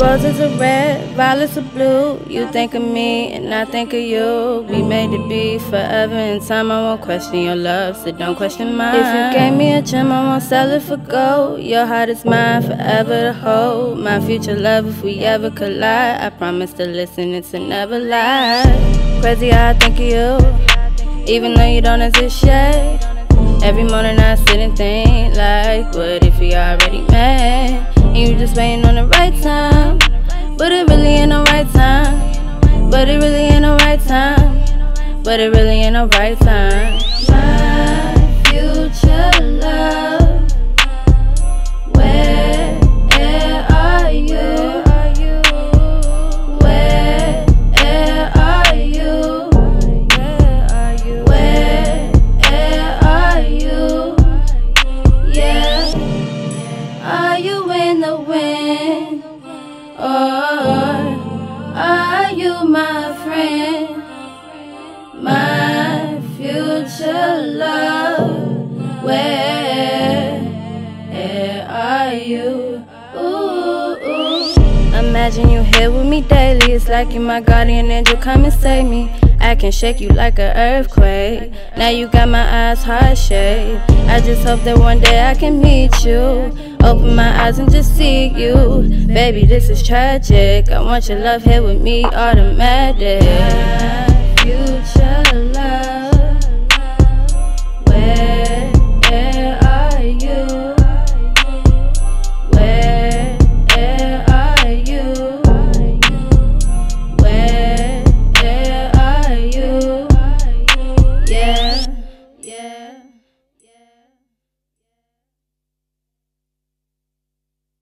roses are red, violets are blue. You think of me and I think of you. We made to be forever in time. I won't question your love, so don't question mine. If you gave me a gem, I won't sell it for gold. Your heart is mine forever to hold. My future love, if we ever collide, I promise to listen and to never lie. Crazy I think of you, even though you don't exist yet. Every morning I sit and think like, what if we already met? And you just waiting on the right time, but it really ain't the right time. But it really ain't the right time. But it really ain't the right time. In? Or oh, are you my friend? My future love, where are you? Ooh, ooh. Imagine you here with me daily. It's like you're my guardian angel, come and save me. I can shake you like an earthquake. Now you got my eyes heart shaped. I just hope that one day I can meet you. Open my eyes and just see you. Baby, this is tragic. I want your love here with me, automatic.